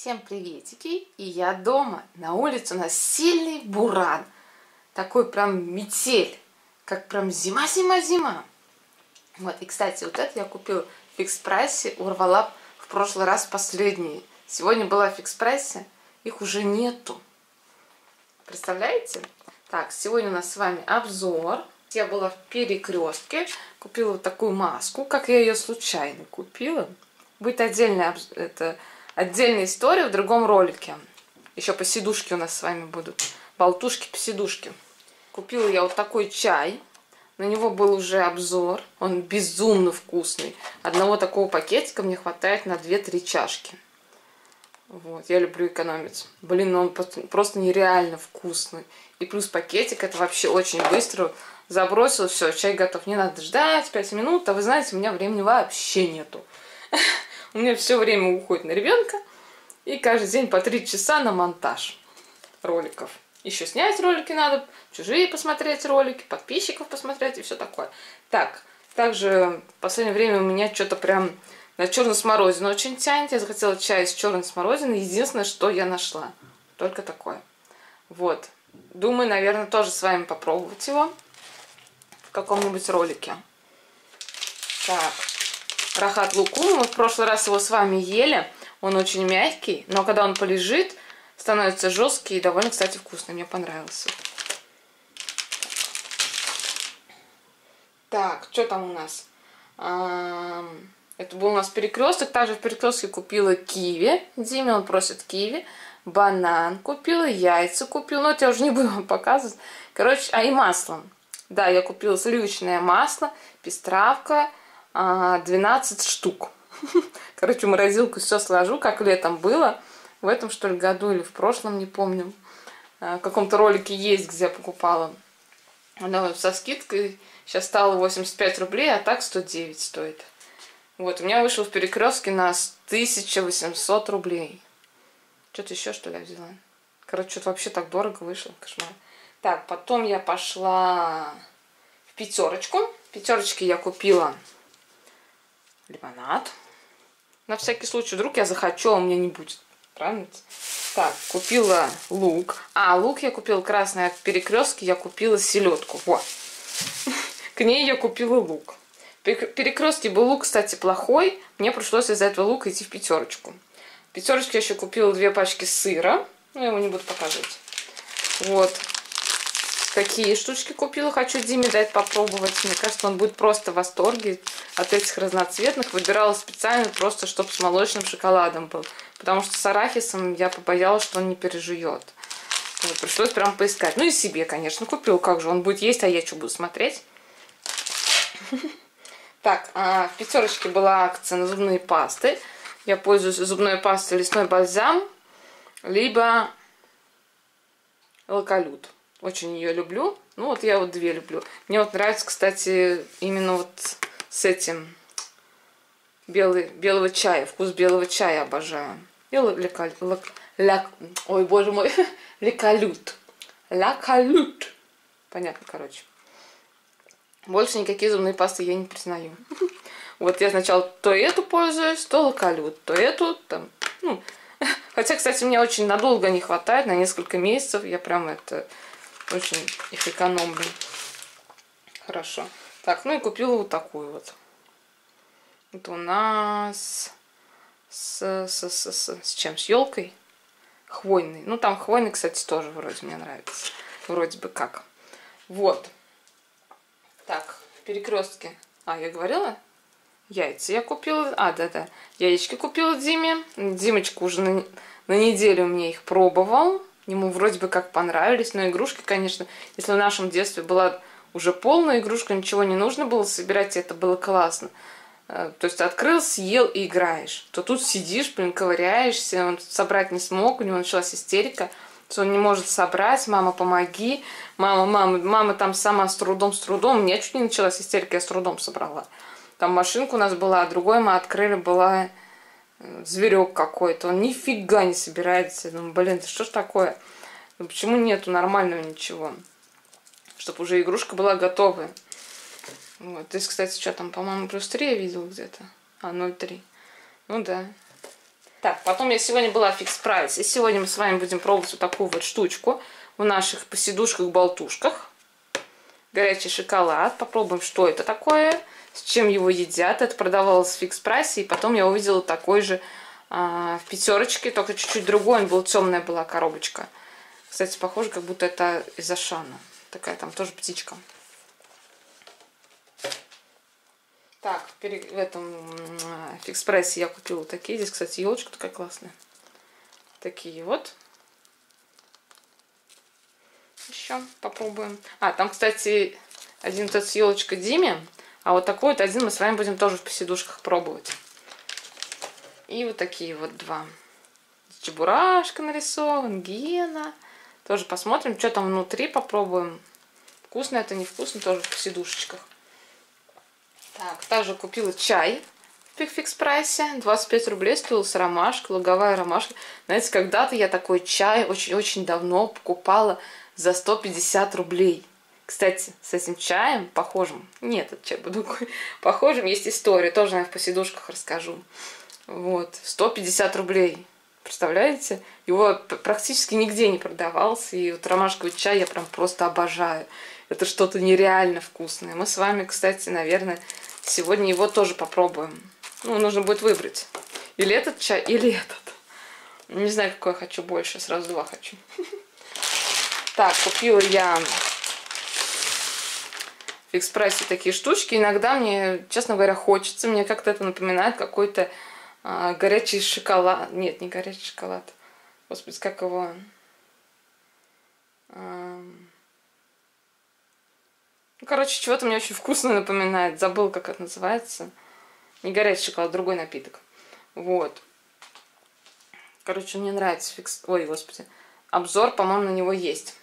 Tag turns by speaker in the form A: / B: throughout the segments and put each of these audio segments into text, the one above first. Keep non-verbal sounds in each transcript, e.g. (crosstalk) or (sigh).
A: Всем приветики, и я дома. На улице у нас сильный буран. Такой прям метель, как прям зима-зима-зима. Вот, и, кстати, вот это я купила в фикс-прайсе, урвала в прошлый раз последние. Сегодня была в фикс-прайсе, их уже нету. Представляете? Так, сегодня у нас с вами обзор. Я была в перекрестке, купила вот такую маску, как я ее случайно купила. Будет отдельная это, отдельная история в другом ролике. Еще по сидушке у нас с вами будут. Болтушки по сидушке. Купила я вот такой чай. На него был уже обзор. Он безумно вкусный. Одного такого пакетика мне хватает на 2-3 чашки. Вот, я люблю экономить. Блин, он просто нереально вкусный. И плюс пакетик, это вообще очень быстро. Забросил, все, чай готов. Не надо ждать 5 минут. А вы знаете, у меня времени вообще нету. (laughs) У меня все время уходит на ребенка. И каждый день по три часа на монтаж роликов. Еще снять ролики надо, чужие посмотреть ролики, подписчиков посмотреть и все такое. Так, также в последнее время у меня что-то прям на черную смородину очень тянет. Я захотела чай с черной смородиной. Единственное, что я нашла. Только такое. Вот. Думаю, наверное, тоже с вами попробовать его в каком-нибудь ролике. Так. Рахат лукум. Мы в прошлый раз его с вами ели. Он очень мягкий, но когда он полежит, становится жесткий и довольно, кстати, вкусный. Мне понравился. Так, что там у нас? Это был у нас перекресток. Также в перекрестке купила киви. Диме он просит киви. Банан купила, яйца купила. Но это я уже не буду (laughs) вам показывать. Короче, а и масло. Да, я купила сливочное масло, пестравка, 12 а, штук. (laughs) Короче, в морозилку все сложу, как летом было. В этом, что ли, году или в прошлом, не помню. А, в каком-то ролике есть, где я покупала. Она со скидкой сейчас стало 85 рублей, а так 109 стоит. Вот, у меня вышел в перекрестке на 1800 рублей. Что-то еще, что ли, я взяла? Короче, что-то вообще так дорого вышло. Кошмар. Так, потом я пошла в пятерочку. В пятерочке я купила лимонад. На всякий случай, вдруг я захочу, а у меня не будет. Правильно? Так, купила лук. А, лук я купила красный, а в перекрестке я купила селедку. Вот. (laughs) К ней я купила лук. Перекрестке был лук, кстати, плохой. Мне пришлось из-за этого лука идти в пятерочку. В пятерочке я еще купила две пачки сыра. Ну, я его не буду показывать. Вот такие штучки купила. Хочу Диме дать попробовать. Мне кажется, он будет просто в восторге от этих разноцветных. Выбирала специально просто, чтобы с молочным шоколадом был. Потому что с арахисом я побоялась, что он не пережует. Пришлось прям поискать. Ну и себе, конечно, купил. Как же, он будет есть, а я что буду смотреть? (laughs) Так, а, в пятерочке была акция на зубные пасты. Я пользуюсь зубной пастой лесной бальзам, либо лаколют. Очень ее люблю. Ну, вот я вот две люблю. Мне вот нравится, кстати, именно вот с этим белый, белого чая. Вкус белого чая обожаю. И лекалют. Ля, ой, боже мой. (laughs) Лекалют. Лакалют. Понятно, короче. Больше никакие зубные пасты я не признаю. (laughs) Вот я сначала то эту пользуюсь, то лакалют, то эту, там, ну, (laughs) хотя, кстати, мне очень надолго не хватает, на несколько месяцев, я прям это очень их экономлю. Хорошо. Так, ну и купила вот такую вот. Это у нас с, с, с, с, с чем? С елкой? Хвойный. Ну, там хвойный, кстати, тоже вроде мне нравится. Вроде бы как. Вот. Так, перекрестки. А, я говорила? Яйца я купила. А, да-да. Яички купила Диме. Димочка уже на, на неделю мне их пробовал. Ему вроде бы как понравились, но игрушки, конечно, если в нашем детстве была уже полная игрушка, ничего не нужно было собирать, и это было классно. Э, то есть открыл, съел и играешь. То тут сидишь, блин, ковыряешься, он собрать не смог, у него началась истерика, что он не может собрать, мама, помоги, мама, мама, мама там сама с трудом, с трудом, у меня чуть не началась истерика, я с трудом собрала. Там машинка у нас была, а другой мы открыли, была зверек какой-то, он нифига не собирается. думаю, блин, это что ж такое? Ну, почему нету нормального ничего? Чтобы уже игрушка была готовая. Вот. Здесь, кстати, что там, по-моему, плюс 3 я видел где-то. А, 0,3. Ну да. Так, потом я сегодня была Fix Price. И сегодня мы с вами будем пробовать вот такую вот штучку в наших посидушках-болтушках. Горячий шоколад. Попробуем, что это такое, с чем его едят. Это продавалось в фикс прайсе. И потом я увидела такой же а, в пятерочке, только чуть-чуть другой. Он был темная была коробочка. Кстати, похоже, как будто это из Ашана. Такая там тоже птичка. Так, в этом в экспрессе я купила такие. Здесь, кстати, елочка такая классная. Такие вот. Еще попробуем. А, там, кстати, один этот с елочкой Диме. А вот такой вот один мы с вами будем тоже в посидушках пробовать. И вот такие вот два. Чебурашка нарисован, Гена. Тоже посмотрим, что там внутри, попробуем. Вкусно это, невкусно, тоже в посидушечках. Так, также купила чай в фикс прайсе. 25 рублей стоил с ромашкой, луговая ромашка. Знаете, когда-то я такой чай очень-очень давно покупала за 150 рублей. Кстати, с этим чаем похожим, нет, этот чай буду (laughs) похожим, есть история, тоже, наверное, в посидушках расскажу. Вот, 150 рублей. Представляете? Его практически нигде не продавался. И вот ромашковый чай я прям просто обожаю. Это что-то нереально вкусное. Мы с вами, кстати, наверное, Сегодня его тоже попробуем. Ну, нужно будет выбрать. Или этот чай, или этот. Не знаю, какой я хочу больше. Сразу два хочу. (laughs) Так, купила я экспрессе такие штучки. Иногда мне, честно говоря, хочется. Мне как-то это напоминает какой-то а, горячий шоколад. Нет, не горячий шоколад. Господи, как его... Ну, короче, чего-то мне очень вкусно напоминает. Забыл, как это называется. Не горячий шоколад, другой напиток. Вот. Короче, мне нравится фикс... Ой, господи. Обзор, по-моему, на него есть.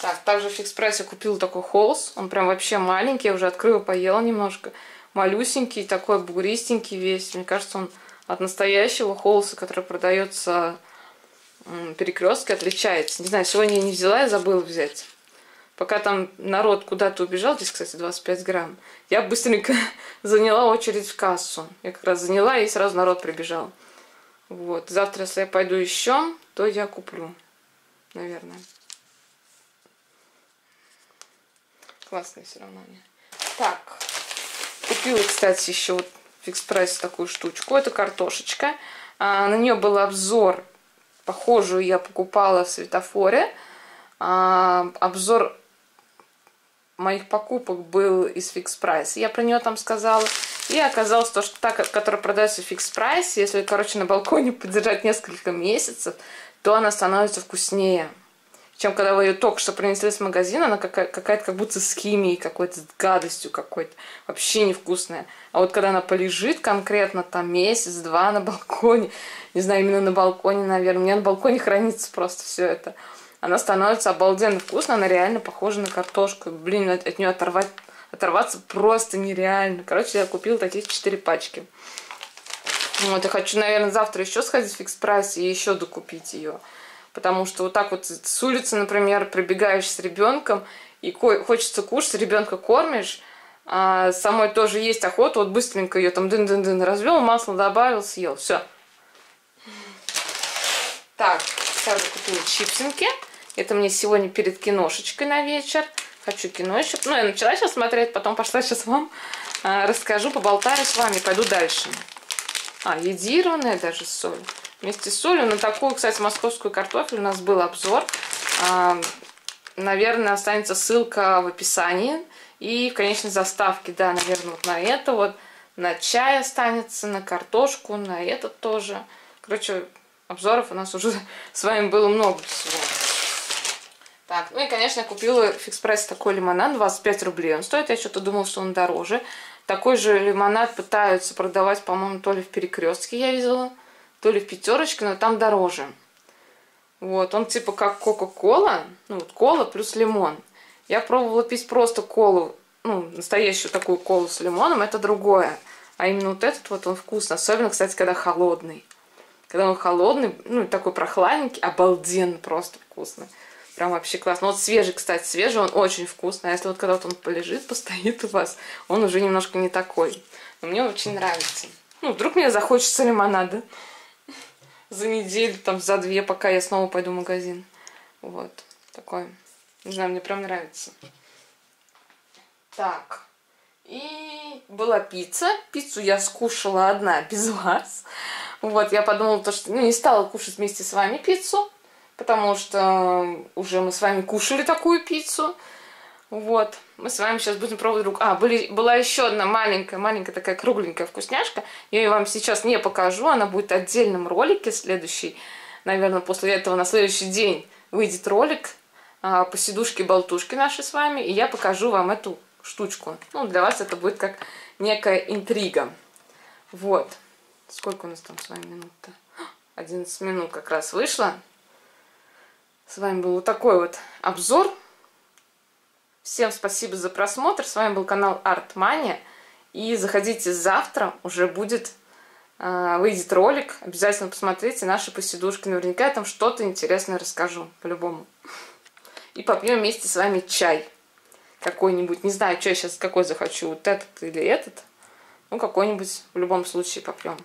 A: Так, также в фикс-прайсе купил такой холст. Он прям вообще маленький. Я уже открыла, поела немножко. Малюсенький, такой бугристенький весь. Мне кажется, он от настоящего холста, который продается перекрестке, отличается. Не знаю, сегодня я не взяла, я забыла взять. Пока там народ куда-то убежал, здесь, кстати, 25 грамм, я быстренько (laughs) заняла очередь в кассу. Я как раз заняла, и сразу народ прибежал. Вот. Завтра, если я пойду еще, то я куплю. Наверное. Классные все равно они. Так. Купила, кстати, еще вот в экспрессе такую штучку. Это картошечка. А, на нее был обзор. Похожую я покупала в светофоре. А, обзор моих покупок был из Fix Price. Я про нее там сказала. И оказалось то, что та, которая продается в Fix Price, если, короче, на балконе подержать несколько месяцев, то она становится вкуснее. Чем когда вы ее только что принесли с магазина, она какая-то как будто с химией, какой-то с гадостью какой-то. Вообще невкусная. А вот когда она полежит конкретно там месяц-два на балконе, не знаю, именно на балконе, наверное, у меня на балконе хранится просто все это – она становится обалденно вкусной, она реально похожа на картошку. Блин, от, от нее оторвать, оторваться просто нереально. Короче, я купила таких 4 пачки. Вот, я хочу, наверное, завтра еще сходить в фикс прайс и еще докупить ее. Потому что вот так вот с улицы, например, прибегаешь с ребенком, и хочется кушать, ребенка кормишь, а самой тоже есть охота, вот быстренько ее там дын-дын-дын развел, масло добавил, съел, все. Так, сразу купила чипсинки. Это мне сегодня перед киношечкой на вечер. Хочу кино еще. Ну, я начала сейчас смотреть, потом пошла сейчас вам а, расскажу, поболтаю с вами, пойду дальше. А, едированная даже соль. Вместе с солью на такую, кстати, московскую картофель у нас был обзор. А, наверное, останется ссылка в описании. И в конечной заставке, да, наверное, вот на это вот. На чай останется, на картошку, на этот тоже. Короче, обзоров у нас уже (laughs) с вами было много всего. Так, ну и, конечно, купила в Фикс такой лимонад, 25 рублей он стоит. Я что-то думала, что он дороже. Такой же лимонад пытаются продавать, по-моему, то ли в Перекрестке я видела, то ли в Пятерочке, но там дороже. Вот, он типа как Кока-Кола, ну вот кола плюс лимон. Я пробовала пить просто колу, ну, настоящую такую колу с лимоном, это другое. А именно вот этот вот он вкусный, особенно, кстати, когда холодный. Когда он холодный, ну, такой прохладненький, обалденно просто вкусный. Прям вообще классно. Вот свежий, кстати, свежий, он очень вкусный. А если вот когда вот он полежит, постоит у вас, он уже немножко не такой. Но мне очень нравится. Ну, вдруг мне захочется лимонада. За неделю, там, за две, пока я снова пойду в магазин. Вот, такое. Не знаю, мне прям нравится. Так, и была пицца. Пиццу я скушала одна, без вас. Вот, я подумала, то, что ну, не стала кушать вместе с вами пиццу, потому что уже мы с вами кушали такую пиццу. Вот, мы с вами сейчас будем пробовать друг. А, были, была еще одна маленькая, маленькая такая кругленькая вкусняшка. Я ее вам сейчас не покажу, она будет в отдельном ролике следующий. Наверное, после этого на следующий день выйдет ролик а, по сидушке-болтушке нашей с вами, и я покажу вам эту штучку. Ну, для вас это будет как некая интрига. Вот. Сколько у нас там с вами минут-то? 11 минут как раз вышло. С вами был вот такой вот обзор Всем спасибо за просмотр. С вами был канал Артмания. И заходите завтра, уже будет, э, выйдет ролик. Обязательно посмотрите наши посидушки. Наверняка я там что-то интересное расскажу, по-любому. И попьем вместе с вами чай. Какой-нибудь, не знаю, что я сейчас какой захочу, вот этот или этот. Ну, какой-нибудь в любом случае попьем.